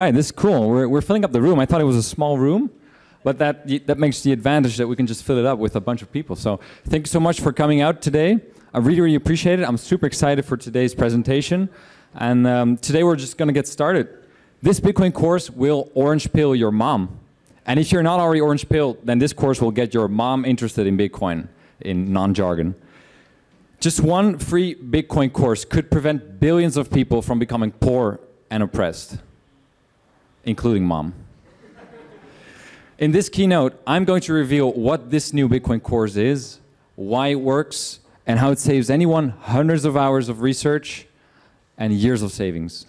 Hi, this is cool. We're, we're filling up the room. I thought it was a small room, but that, that makes the advantage that we can just fill it up with a bunch of people. So thank you so much for coming out today. I really, really appreciate it. I'm super excited for today's presentation. And um, today we're just going to get started. This Bitcoin course will orange pill your mom. And if you're not already orange pill, then this course will get your mom interested in Bitcoin in non-jargon. Just one free Bitcoin course could prevent billions of people from becoming poor and oppressed including mom. In this keynote, I'm going to reveal what this new Bitcoin course is, why it works, and how it saves anyone hundreds of hours of research and years of savings.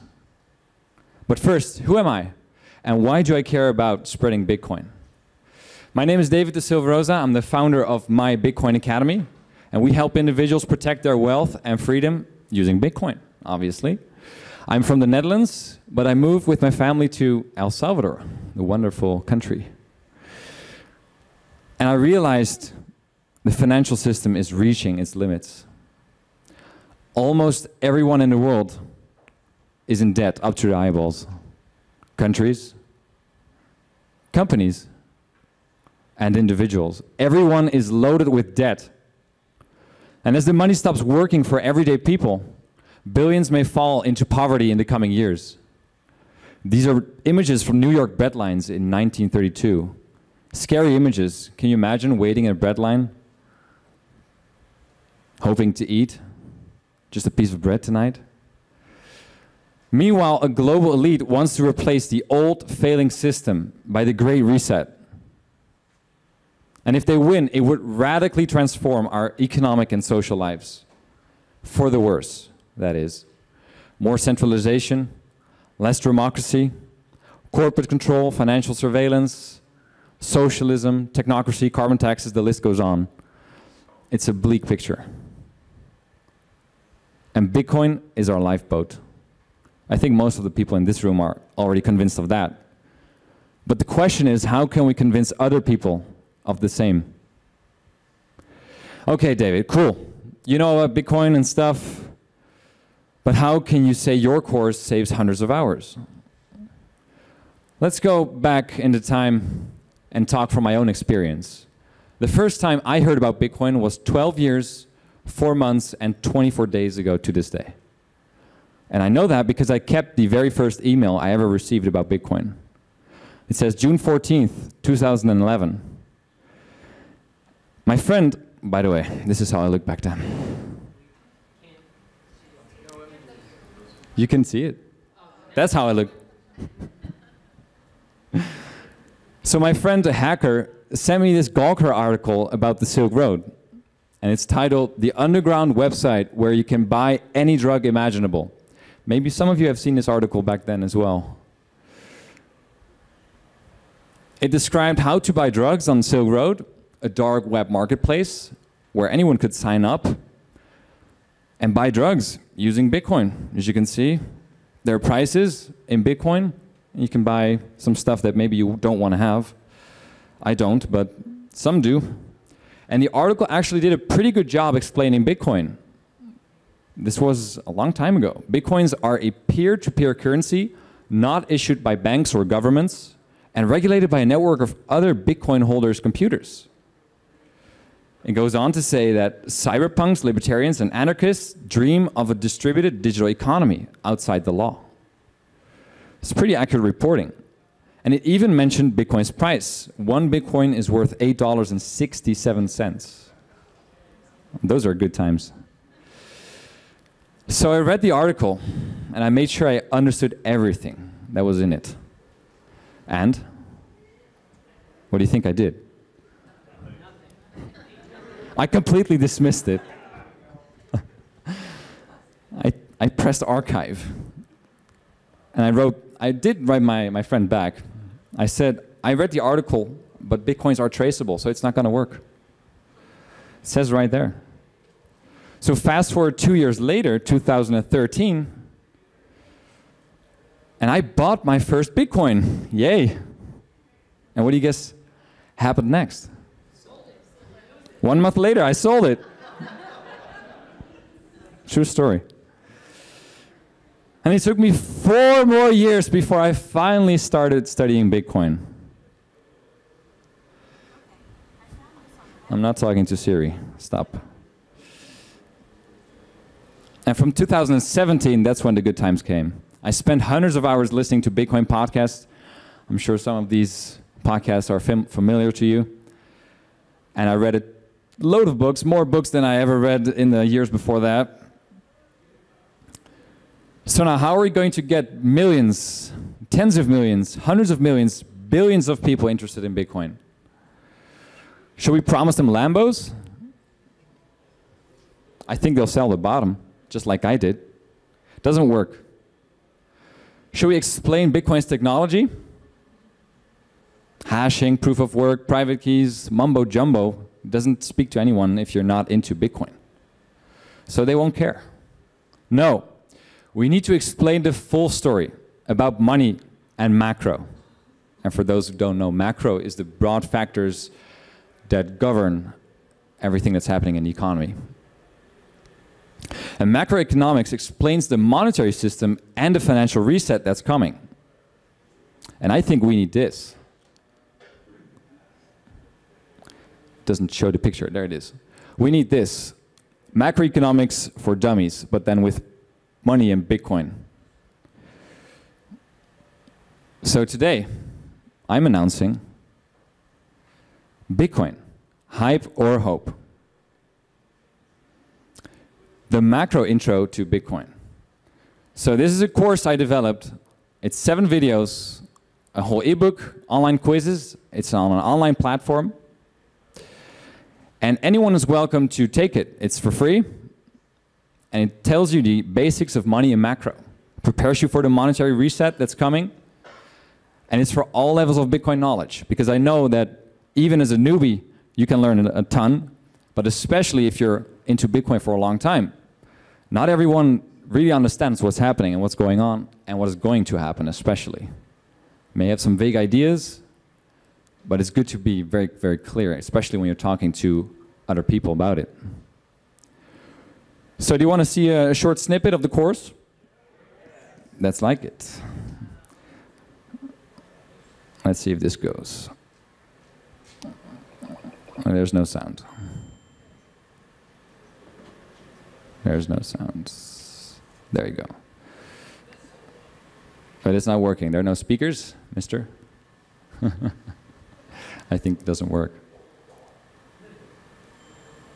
But first, who am I? And why do I care about spreading Bitcoin? My name is David da Silva Rosa. I'm the founder of My Bitcoin Academy, and we help individuals protect their wealth and freedom using Bitcoin, obviously. I'm from the Netherlands, but I moved with my family to El Salvador, a wonderful country. And I realized the financial system is reaching its limits. Almost everyone in the world is in debt up to the eyeballs. Countries, companies, and individuals. Everyone is loaded with debt. And as the money stops working for everyday people, Billions may fall into poverty in the coming years. These are images from New York breadlines in 1932. Scary images. Can you imagine waiting in a breadline, hoping to eat just a piece of bread tonight? Meanwhile, a global elite wants to replace the old failing system by the Great Reset. And if they win, it would radically transform our economic and social lives for the worse that is. More centralization, less democracy, corporate control, financial surveillance, socialism, technocracy, carbon taxes, the list goes on. It's a bleak picture. And Bitcoin is our lifeboat. I think most of the people in this room are already convinced of that. But the question is, how can we convince other people of the same? Okay, David, cool. You know about Bitcoin and stuff. But how can you say your course saves hundreds of hours? Let's go back into time and talk from my own experience. The first time I heard about Bitcoin was 12 years, 4 months, and 24 days ago to this day. And I know that because I kept the very first email I ever received about Bitcoin. It says June 14th, 2011. My friend, by the way, this is how I look back then. You can see it. That's how I look. so my friend, a hacker, sent me this Gawker article about the Silk Road. And it's titled, The Underground Website Where You Can Buy Any Drug Imaginable. Maybe some of you have seen this article back then as well. It described how to buy drugs on Silk Road, a dark web marketplace where anyone could sign up and buy drugs using Bitcoin. As you can see, there are prices in Bitcoin. You can buy some stuff that maybe you don't want to have. I don't, but some do. And the article actually did a pretty good job explaining Bitcoin. This was a long time ago. Bitcoins are a peer-to-peer -peer currency not issued by banks or governments and regulated by a network of other Bitcoin holders' computers. It goes on to say that cyberpunks, libertarians, and anarchists dream of a distributed digital economy outside the law. It's pretty accurate reporting. And it even mentioned Bitcoin's price. One Bitcoin is worth $8.67. Those are good times. So I read the article and I made sure I understood everything that was in it. And what do you think I did? I completely dismissed it. I, I pressed archive. And I wrote, I did write my, my friend back. I said, I read the article, but Bitcoins are traceable, so it's not going to work. It says right there. So fast forward two years later, 2013, and I bought my first Bitcoin. Yay. And what do you guess happened next? One month later, I sold it. True story. And it took me four more years before I finally started studying Bitcoin. I'm not talking to Siri. Stop. And from 2017, that's when the good times came. I spent hundreds of hours listening to Bitcoin podcasts. I'm sure some of these podcasts are fam- familiar to you. And I read a load of books, more books than I ever read in the years before that. So now, how are we going to get millions, tens of millions, hundreds of millions, billions of people interested in Bitcoin? Should we promise them Lambos? I think they'll sell the bottom, just like I did. Doesn't work. Should we explain Bitcoin's technology? Hashing, proof of work, private keys, mumbo jumbo doesn't speak to anyone if you're not into Bitcoin. So they won't care. No, we need to explain the full story about money and macro. And for those who don't know, macro is the broad factors that govern everything that's happening in the economy. And macroeconomics explains the monetary system and the financial reset that's coming. And I think we need this. Doesn't show the picture. There it is. We need this. Macroeconomics for dummies, but then with money and Bitcoin. So today, I'm announcing Bitcoin, hype or hope. The macro intro to Bitcoin. So this is a course I developed. It's seven videos, a whole ebook, online quizzes. It's on an online platform. And anyone is welcome to take it. It's for free. And it tells you the basics of money and macro. Prepares you for the monetary reset that's coming. And it's for all levels of Bitcoin knowledge. Because I know that even as a newbie, you can learn a ton, but especially if you're into Bitcoin for a long time. Not everyone really understands what's happening and what's going on and what is going to happen, especially. May have some vague ideas, but it's good to be very, very clear, especially when you're talking to other people about it. So, do you want to see a short snippet of the course? Let's like it. Let's see if this goes. Oh, there's no sound. There's no sound. There you go. But it's not working. There are no speakers, mister? I think it doesn't work.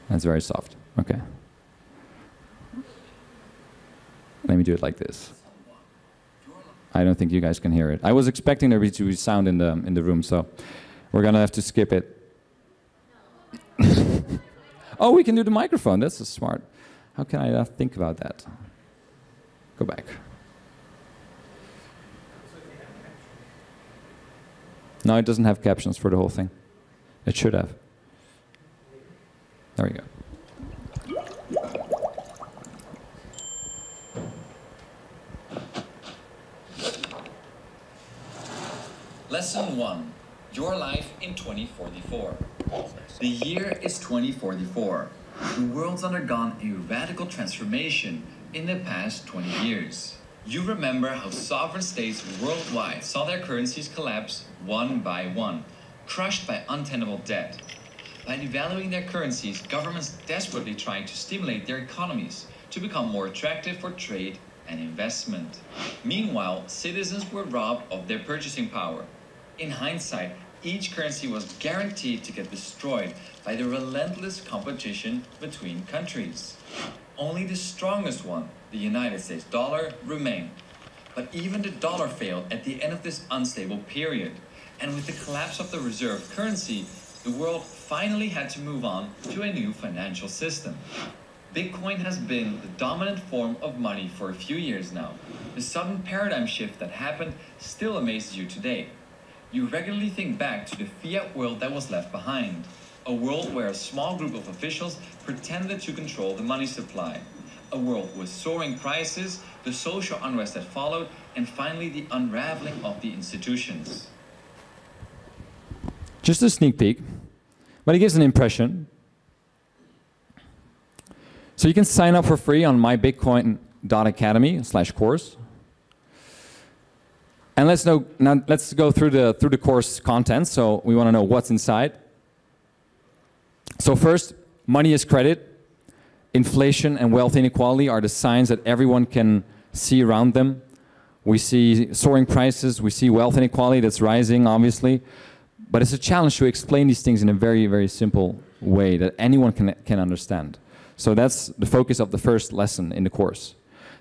That's very soft. Okay. Let me do it like this. I don't think you guys can hear it. I was expecting there to be sound in the in the room, so we're gonna have to skip it. oh, we can do the microphone. That's smart. How can I not think about that? Go back. No, it doesn't have captions for the whole thing. It should have. There we go. Lesson 1 Your Life in 2044. The year is 2044. The world's undergone a radical transformation in the past 20 years. You remember how sovereign states worldwide saw their currencies collapse one by one, crushed by untenable debt. By devaluing their currencies, governments desperately tried to stimulate their economies to become more attractive for trade and investment. Meanwhile, citizens were robbed of their purchasing power. In hindsight, each currency was guaranteed to get destroyed by the relentless competition between countries. Only the strongest one, the United States dollar, remained. But even the dollar failed at the end of this unstable period. And with the collapse of the reserve currency, the world finally had to move on to a new financial system. Bitcoin has been the dominant form of money for a few years now. The sudden paradigm shift that happened still amazes you today. You regularly think back to the fiat world that was left behind, a world where a small group of officials pretended to control the money supply, a world with soaring prices, the social unrest that followed, and finally the unraveling of the institutions. Just a sneak peek, but it gives an impression. So you can sign up for free on mybitcoin.academy slash course. And let's know now. Let's go through the through the course content. So we want to know what's inside. So first, money is credit. Inflation and wealth inequality are the signs that everyone can see around them. We see soaring prices. We see wealth inequality that's rising, obviously. But it's a challenge to explain these things in a very, very simple way that anyone can, can understand. So that's the focus of the first lesson in the course.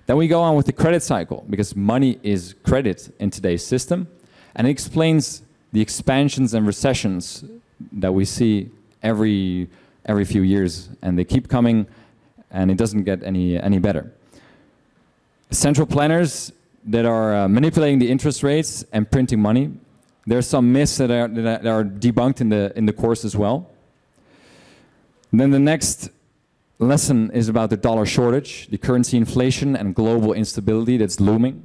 Then we go on with the credit cycle because money is credit in today's system and it explains the expansions and recessions that we see every every few years and they keep coming and it doesn't get any any better. Central planners that are uh, manipulating the interest rates and printing money. There's some myths that are, that are debunked in the in the course as well. then the next lesson is about the dollar shortage, the currency inflation, and global instability that's looming.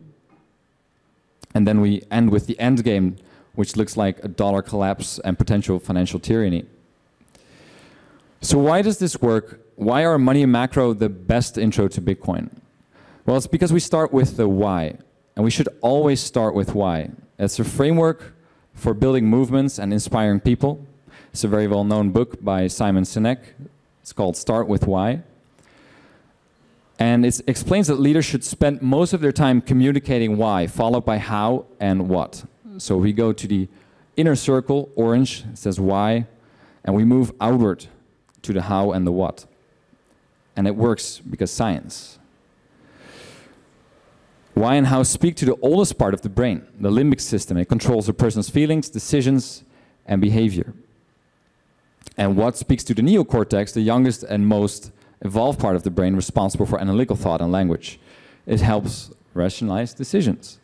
And then we end with the end game, which looks like a dollar collapse and potential financial tyranny. So why does this work? Why are money and macro the best intro to Bitcoin? Well, it's because we start with the why, and we should always start with why. It's a framework for building movements and inspiring people. It's a very well-known book by Simon Sinek, it's called Start with Why. And it explains that leaders should spend most of their time communicating why, followed by how and what. So we go to the inner circle, orange, says why, and we move outward to the how and the what. And it works because science. Why and how speak to the oldest part of the brain, the limbic system. It controls a person's feelings, decisions, and behavior. And what speaks to the neocortex, the youngest and most evolved part of the brain responsible for analytical thought and language. It helps rationalize decisions.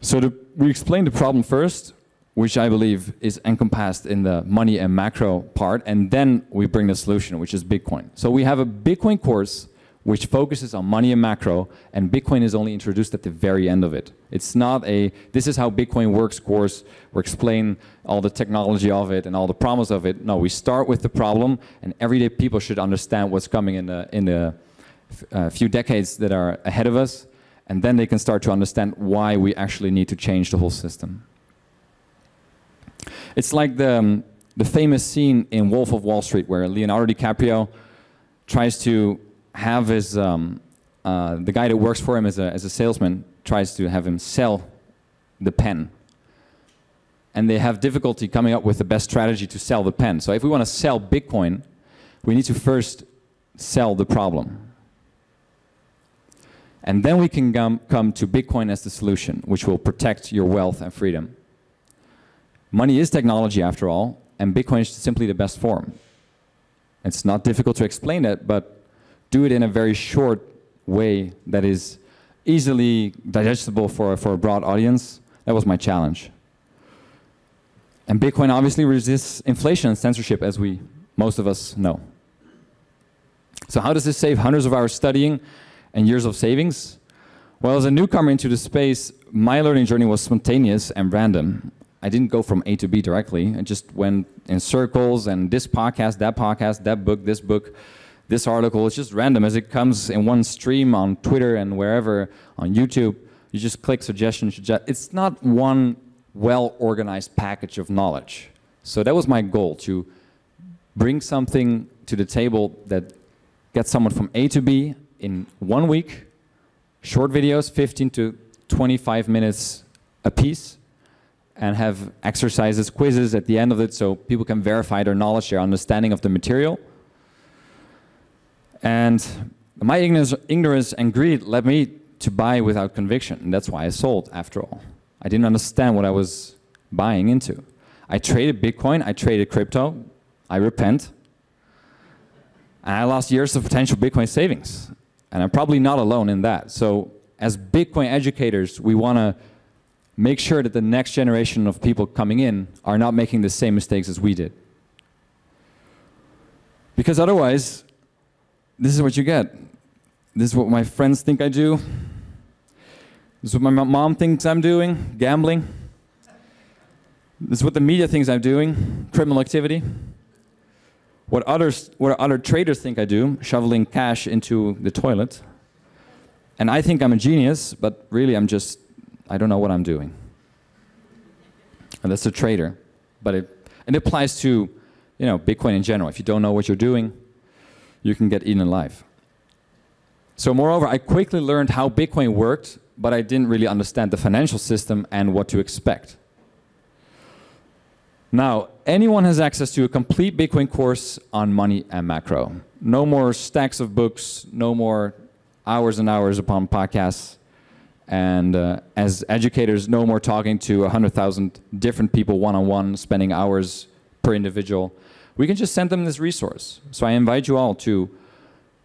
So the, we explain the problem first, which I believe is encompassed in the money and macro part, and then we bring the solution, which is Bitcoin. So we have a Bitcoin course which focuses on money and macro, and Bitcoin is only introduced at the very end of it. It's not a, this is how Bitcoin works course, we explain all the technology of it and all the promise of it. No, we start with the problem, and everyday people should understand what's coming in the, in the uh, few decades that are ahead of us, and then they can start to understand why we actually need to change the whole system. It's like the, um, the famous scene in Wolf of Wall Street where Leonardo DiCaprio tries to have his um, uh, the guy that works for him as a as a salesman tries to have him sell the pen, and they have difficulty coming up with the best strategy to sell the pen. So if we want to sell Bitcoin, we need to first sell the problem. And then we can come, come to Bitcoin as the solution, which will protect your wealth and freedom. Money is technology after all, and Bitcoin is simply the best form. It's not difficult to explain it, but do it in a very short way that is easily digestible for, for a broad audience. That was my challenge. And Bitcoin obviously resists inflation and censorship, as we most of us know. So how does this save hundreds of hours studying and years of savings? Well, as a newcomer into the space, my learning journey was spontaneous and random. I didn't go from A to B directly. I just went in circles and this podcast, that podcast, that book, this book this article. It's just random as it comes in one stream on Twitter and wherever on YouTube. You just click suggestions. It's not one well organized package of knowledge. So that was my goal to bring something to the table that gets someone from A to B in one week, short videos, 15 to 25 minutes a piece, and have exercises, quizzes at the end of it so people can verify their knowledge, their understanding of the material. And my ignorance, and greed led me to buy without conviction. And that's why I sold after all. I didn't understand what I was buying into. I traded Bitcoin, I traded crypto, I repent. And I lost years of potential Bitcoin savings. And I'm probably not alone in that. So as Bitcoin educators, we want to make sure that the next generation of people coming in are not making the same mistakes as we did. Because otherwise, this is what you get. This is what my friends think I do. This is what my mom thinks I'm doing, gambling. This is what the media thinks I'm doing, criminal activity. What others, what other traders think I do, shoveling cash into the toilet. And I think I'm a genius, but really I'm just, I don't know what I'm doing. And that's a trader. But it, it applies to you know, Bitcoin in general. If you don't know what you're doing, you can get eaten alive. So moreover, I quickly learned how Bitcoin worked, but I didn't really understand the financial system and what to expect. Now, anyone has access to a complete Bitcoin course on money and macro. No more stacks of books, no more hours and hours upon podcasts. And uh, as educators, no more talking to 100,000 different people one on one, spending hours per individual. We can just send them this resource. So I invite you all to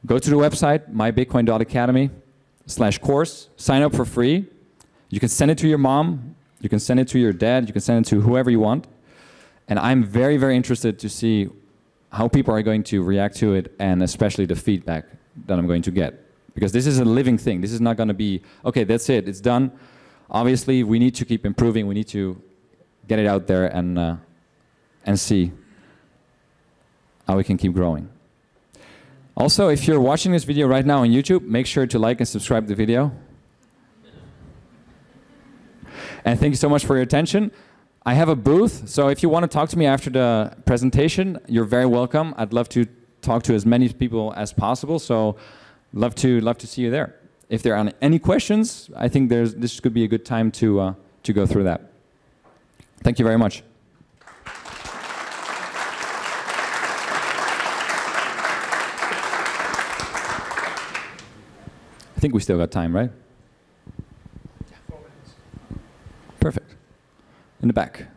go to the website, mybitcoin.academy slash course, sign up for free. You can send it to your mom, you can send it to your dad, you can send it to whoever you want. And I'm very, very interested to see how people are going to react to it and especially the feedback that I'm going to get. Because this is a living thing. This is not going to be, okay, that's it, it's done. Obviously, we need to keep improving. We need to get it out there and, uh, and see how we can keep growing. Also, if you're watching this video right now on YouTube, make sure to like and subscribe the video. And thank you so much for your attention. I have a booth, so if you want to talk to me after the presentation, you're very welcome. I'd love to talk to as many people as possible, so love to love to see you there. If there are any questions, I think there's this could be a good time to uh, to go through that. Thank you very much. I think we still got time, right? Perfect. In the back.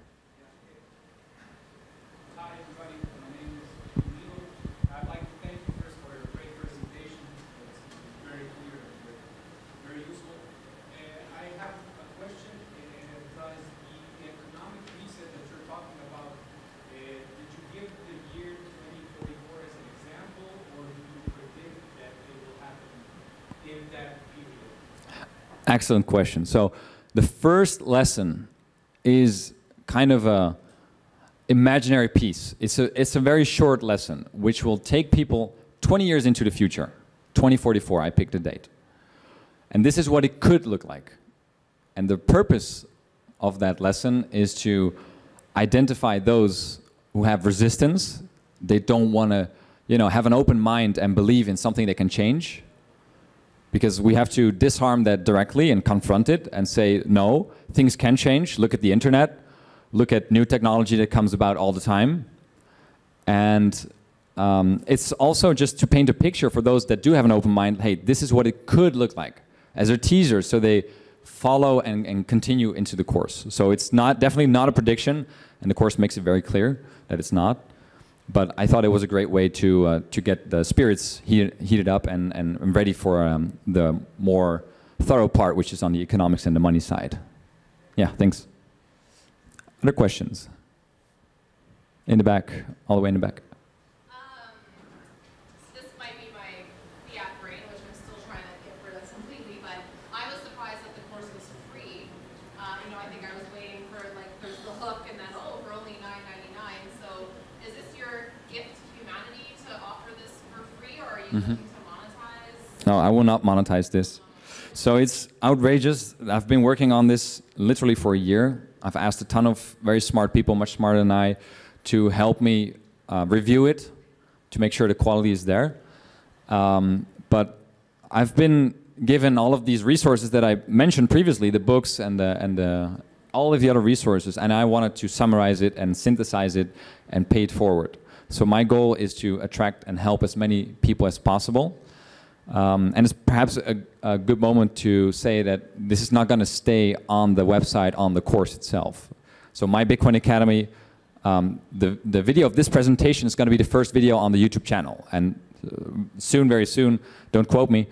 Excellent question. So the first lesson is kind of a imaginary piece. It's a, it's a very short lesson, which will take people 20 years into the future. 2044, I picked a date. And this is what it could look like. And the purpose of that lesson is to identify those who have resistance. They don't want to, you know, have an open mind and believe in something they can change because we have to disarm that directly and confront it and say, no, things can change. Look at the internet. Look at new technology that comes about all the time. And um, it's also just to paint a picture for those that do have an open mind, hey, this is what it could look like as a teaser so they follow and, and continue into the course. So it's not definitely not a prediction, and the course makes it very clear that it's not but I thought it was a great way to uh, to get the spirits heated, heated up and, and ready for um, the more thorough part, which is on the economics and the money side. Yeah, thanks. Other questions? In the back, all the way in the back. Mm -hmm. No, I will not monetize this. So it's outrageous. I've been working on this literally for a year. I've asked a ton of very smart people, much smarter than I, to help me uh, review it to make sure the quality is there. Um, but I've been given all of these resources that I mentioned previously, the books and the, and the, all of the other resources, and I wanted to summarize it and synthesize it and pay it forward. So my goal is to attract and help as many people as possible. Um, and it's perhaps a, a, good moment to say that this is not going to stay on the website on the course itself. So my Bitcoin Academy, um, the, the video of this presentation is going to be the first video on the YouTube channel. And uh, soon, very soon, don't quote me,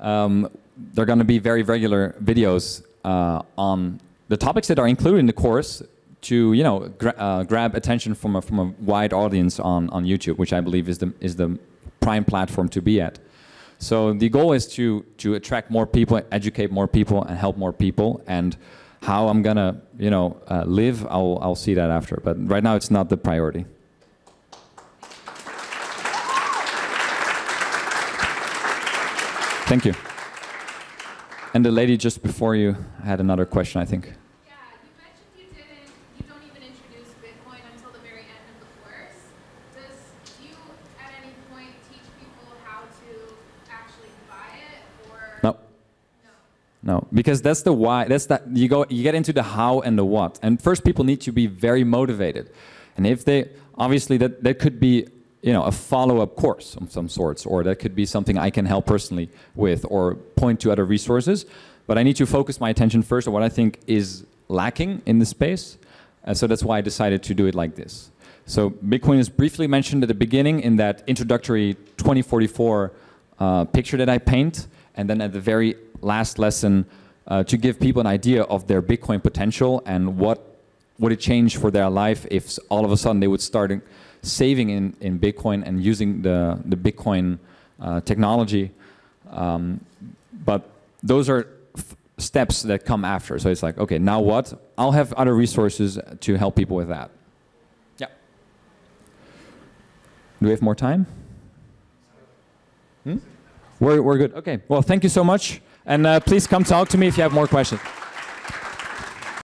um, there are going to be very regular videos uh, on the topics that are included in the course to you know gra uh, grab attention from a, from a wide audience on, on YouTube, which I believe is the is the prime platform to be at. So the goal is to to attract more people, educate more people, and help more people. And how I'm gonna you know uh, live, I'll I'll see that after. But right now, it's not the priority. Thank you. And the lady just before you had another question, I think. Yeah, you mentioned you didn't, you don't even introduce Bitcoin until the very end of the course. Does, do you at any point teach people how to actually buy it or? No. No. No, because that's the why. That's that you go. You get into the how and the what. And first, people need to be very motivated. And if they obviously that that could be you know a follow-up course of some sorts, or that could be something I can help personally with, or point to other resources. But I need to focus my attention first on what I think is lacking in the space. And so that's why I decided to do it like this. So Bitcoin is briefly mentioned at the beginning in that introductory 2044 uh, picture that I paint, and then at the very last lesson uh, to give people an idea of their Bitcoin potential and what would it change for their life if all of a sudden they would start saving in, in Bitcoin and using the, the Bitcoin uh, technology. Um, but those are f- steps that come after. So it's like, okay, now what? I'll have other resources to help people with that. Yeah. Do we have more time? Hmm? We're, we're good. Okay. Well, thank you so much. And uh, please come talk to me if you have more questions.